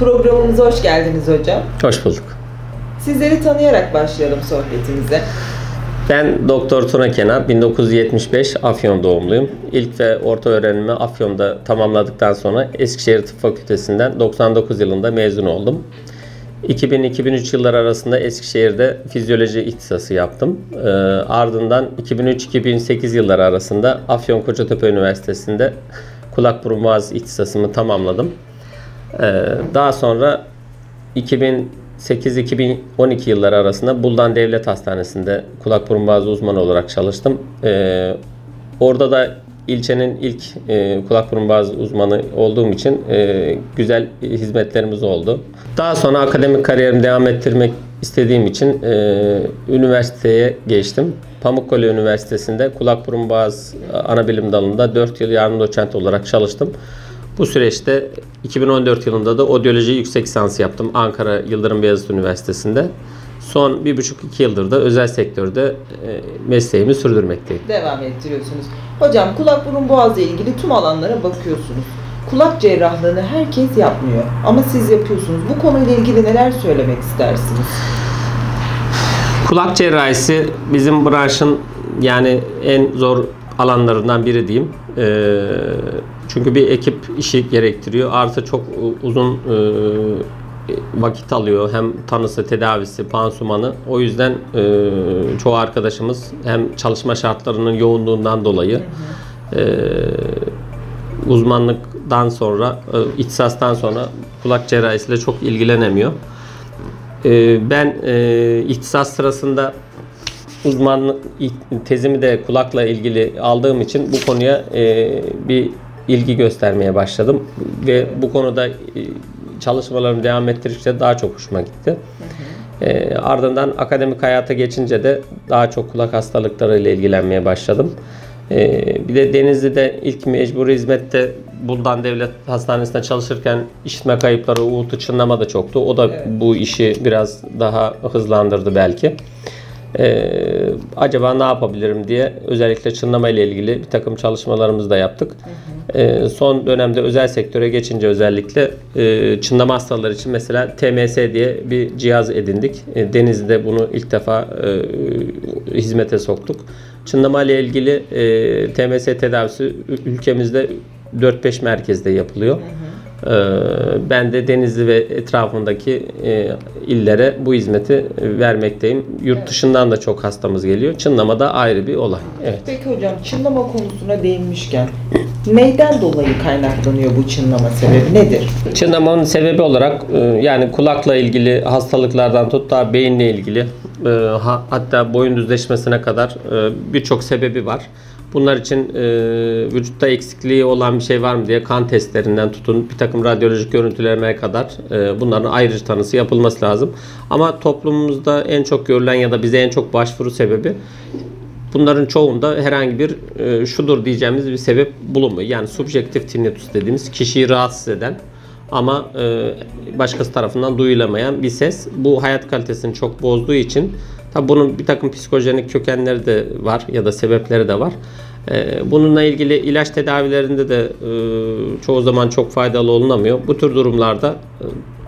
Programımıza hoş geldiniz hocam. Hoş bulduk. Sizleri tanıyarak başlayalım sohbetimize. Ben Doktor Tuna Kenar, 1975 Afyon doğumluyum. İlk ve orta öğrenimi Afyon'da tamamladıktan sonra Eskişehir Tıp Fakültesinden 99 yılında mezun oldum. 2000-2003 yıllar arasında Eskişehir'de fizyoloji ihtisası yaptım. Ee, ardından 2003-2008 yılları arasında Afyon Kocatepe Üniversitesi'nde kulak burun boğaz ihtisasımı tamamladım. Ee, daha sonra 2008-2012 yılları arasında Buldan Devlet Hastanesi'nde kulak burun boğaz uzmanı olarak çalıştım. Ee, orada da ilçenin ilk e, kulak burun boğaz uzmanı olduğum için e, güzel hizmetlerimiz oldu. Daha sonra akademik kariyerimi devam ettirmek istediğim için e, üniversiteye geçtim. Pamukkale Üniversitesi'nde kulak burun boğaz anabilim dalında 4 yıl yardım doçent olarak çalıştım. Bu süreçte 2014 yılında da odyoloji yüksek lisans yaptım Ankara Yıldırım Beyazıt Üniversitesi'nde. Son bir buçuk iki yıldır da özel sektörde e, mesleğimi sürdürmekteyim. Devam ettiriyorsunuz. Hocam kulak burun boğazla ilgili tüm alanlara bakıyorsunuz. Kulak cerrahlığını herkes yapmıyor ama siz yapıyorsunuz. Bu konuyla ilgili neler söylemek istersiniz? Kulak cerrahisi bizim branşın yani en zor alanlarından biri diyeyim. Ee, çünkü bir ekip işi gerektiriyor. Artı çok uzun e, vakit alıyor. Hem tanısı, tedavisi, pansumanı. O yüzden e, çoğu arkadaşımız hem çalışma şartlarının yoğunluğundan dolayı e, uzmanlıktan sonra, e, ihtisastan sonra kulak cerrahisiyle çok ilgilenemiyor. E, ben e, ihtisas sırasında uzmanlık tezimi de kulakla ilgili aldığım için bu konuya e, bir ilgi göstermeye başladım ve bu konuda e, çalışmalarımı devam ettirdikçe daha çok hoşuma gitti. E, ardından akademik hayata geçince de daha çok kulak hastalıklarıyla ilgilenmeye başladım. E, bir de Denizli'de ilk mecburi hizmette Buldan Devlet Hastanesi'nde çalışırken işitme kayıpları, uğultu, çınlama da çoktu. O da Evet. bu işi biraz daha hızlandırdı belki. Ee, acaba ne yapabilirim diye özellikle çınlama ile ilgili bir takım çalışmalarımızı da yaptık. Ee, son dönemde özel sektöre geçince özellikle e, çınlama hastaları için mesela TMS diye bir cihaz edindik. E, Denizli'de bunu ilk defa e, hizmete soktuk. Çınlama ile ilgili e, TMS tedavisi ülkemizde 4-5 merkezde yapılıyor. Ben de Denizli ve etrafındaki illere bu hizmeti vermekteyim. Yurt dışından da çok hastamız geliyor. Çınlama da ayrı bir olay. Evet. Peki hocam çınlama konusuna değinmişken neyden dolayı kaynaklanıyor bu çınlama sebebi nedir? Çınlamanın sebebi olarak e, yani kulakla ilgili hastalıklardan tut da beyinle ilgili e, ha- hatta boyun düzleşmesine kadar e, birçok sebebi var. Bunlar için e, vücutta eksikliği olan bir şey var mı diye kan testlerinden tutun bir takım radyolojik görüntülerine kadar e, bunların ayrıca tanısı yapılması lazım. Ama toplumumuzda en çok görülen ya da bize en çok başvuru sebebi Bunların çoğunda herhangi bir e, şudur diyeceğimiz bir sebep bulunmuyor. Yani subjektif tinnitus dediğimiz kişiyi rahatsız eden ama e, başkası tarafından duyulamayan bir ses. Bu hayat kalitesini çok bozduğu için tabi bunun bir takım psikojenik kökenleri de var ya da sebepleri de var. E, bununla ilgili ilaç tedavilerinde de e, çoğu zaman çok faydalı olunamıyor. Bu tür durumlarda e,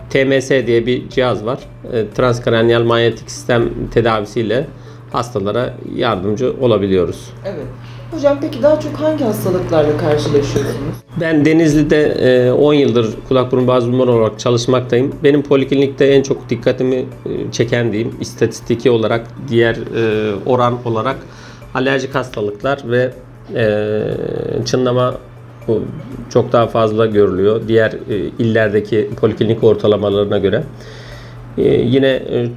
TMS diye bir cihaz var. E, Transkraniyal manyetik sistem tedavisiyle hastalara yardımcı olabiliyoruz. Evet. Hocam peki daha çok hangi hastalıklarla karşılaşıyorsunuz? Ben Denizli'de e, 10 yıldır kulak burun boğaz uzmanı olarak çalışmaktayım. Benim poliklinikte en çok dikkatimi e, çeken diyeyim istatistiki olarak diğer e, oran olarak alerjik hastalıklar ve e, çınlama çok daha fazla görülüyor. Diğer e, illerdeki poliklinik ortalamalarına göre. E, yine e,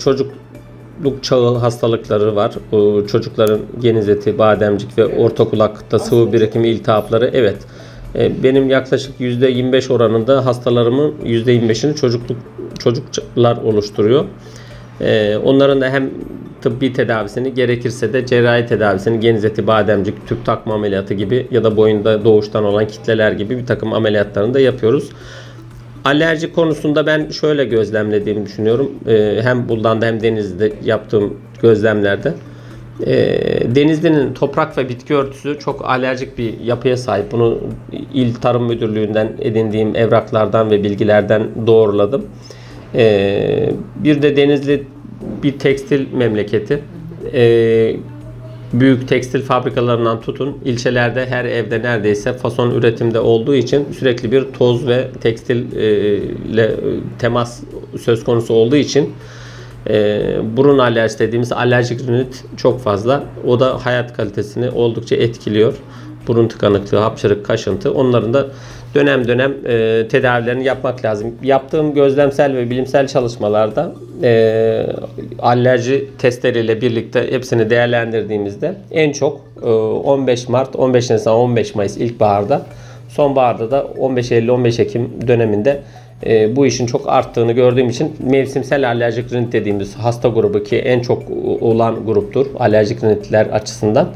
çocukluk çağı hastalıkları var. O çocukların genizeti, bademcik ve orta kulakta sıvı birikimi iltihapları. Evet. E, Benim yaklaşık %25 oranında hastalarımın %25'ini çocukluk çocuklar oluşturuyor. E, Onların da hem tıbbi tedavisini gerekirse de cerrahi tedavisini genizeti, bademcik, tüp takma ameliyatı gibi ya da boyunda doğuştan olan kitleler gibi bir takım ameliyatlarını da yapıyoruz. Alerji konusunda ben şöyle gözlemlediğimi düşünüyorum. Ee, hem Buldan'da hem Denizli'de yaptığım gözlemlerde. E, Denizli'nin toprak ve bitki örtüsü çok alerjik bir yapıya sahip. Bunu İl Tarım Müdürlüğü'nden edindiğim evraklardan ve bilgilerden doğruladım. E, bir de Denizli bir tekstil memleketi. E, büyük tekstil fabrikalarından tutun ilçelerde her evde neredeyse fason üretimde olduğu için sürekli bir toz ve tekstil e, ile temas söz konusu olduğu için e, burun alerjisi dediğimiz alerjik rinit çok fazla. O da hayat kalitesini oldukça etkiliyor. Burun tıkanıklığı, hapşırık, kaşıntı onların da dönem dönem e, tedavilerini yapmak lazım. Yaptığım gözlemsel ve bilimsel çalışmalarda e, alerji testleriyle birlikte hepsini değerlendirdiğimizde en çok e, 15 Mart, 15 Nisan, 15 Mayıs ilkbaharda, sonbaharda da 15 Eylül-15 Ekim döneminde e, bu işin çok arttığını gördüğüm için mevsimsel alerjik rinit dediğimiz hasta grubu ki en çok olan gruptur alerjik rinitler açısından.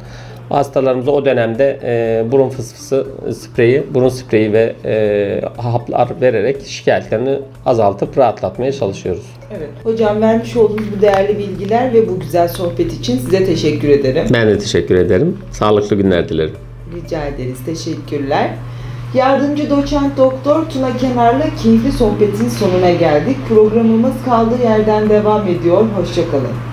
Hastalarımıza o dönemde e, burun fısfısı spreyi, burun spreyi ve e, haplar vererek şikayetlerini azaltıp rahatlatmaya çalışıyoruz. Evet. Hocam vermiş olduğunuz bu değerli bilgiler ve bu güzel sohbet için size teşekkür ederim. Ben de teşekkür ederim. Sağlıklı günler dilerim. Rica ederiz. Teşekkürler. Yardımcı doçent doktor Tuna Kenar'la keyifli sohbetin sonuna geldik. Programımız kaldığı yerden devam ediyor. Hoşçakalın.